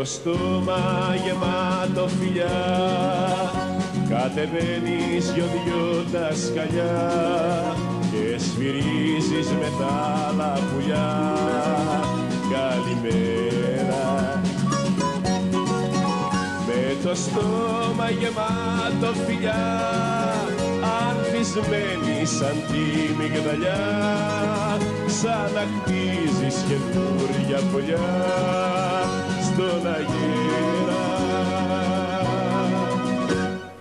το στόμα γεμάτο φιλιά. Κατεβαίνεις δυο-δυο τα σκαλιά και σφυρίζεις με τα άλλα πουλιά. Καλημέρα. Με το στόμα γεμάτο φιλιά ανθισμένη σαν τη μυγδαλιά σαν να χτίζεις καινούρια πολιά στον αγέρα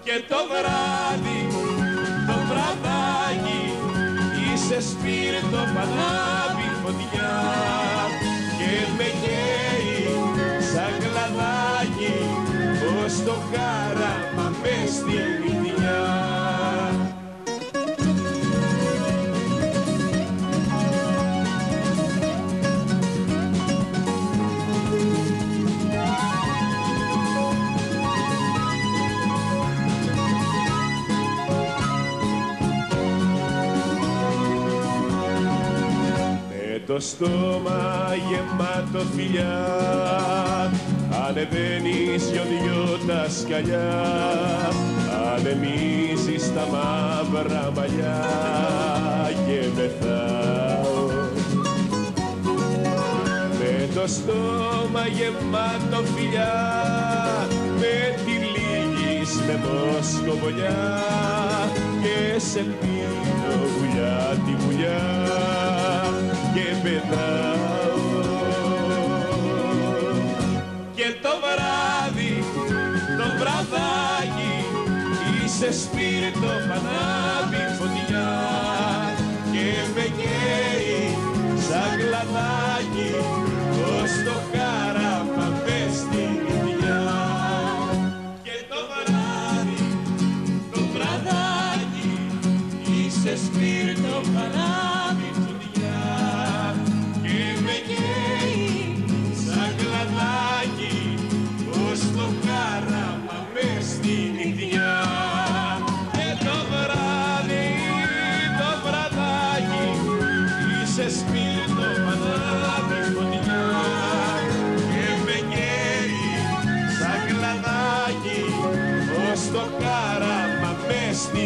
και το βράδυ, το βραδάκι είσαι σπίρτο πανάβει φωτιά. Και με καίει σαν κλαδάκι ως το χάραμα το στόμα γεμάτο φιλιά. Ανεβαίνεις δυο-δυο τα σκαλιά. Ανεμίζεις τα μαύρα μαλλιά. Και μεθάω με το στόμα γεμάτο φιλιά με τη λίγης με μοσκοβολιά και σε πίνω βουλιά τη βουλιά και πετάω και το βράδυ, το βραδάκι είσαι σπίρτο πανάβει φωτιά. Και με καίει σαν κλαδάκι ως το χάραμα πες στην ίδια και το βράδυ, το βραδάκι είσαι σπίρτο πανάβει σε σπίρτο πανάβει φωτιά. Και με καίει σαν κλαδάκι ως το χάραμα μες στη